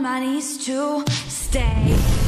money's to stay.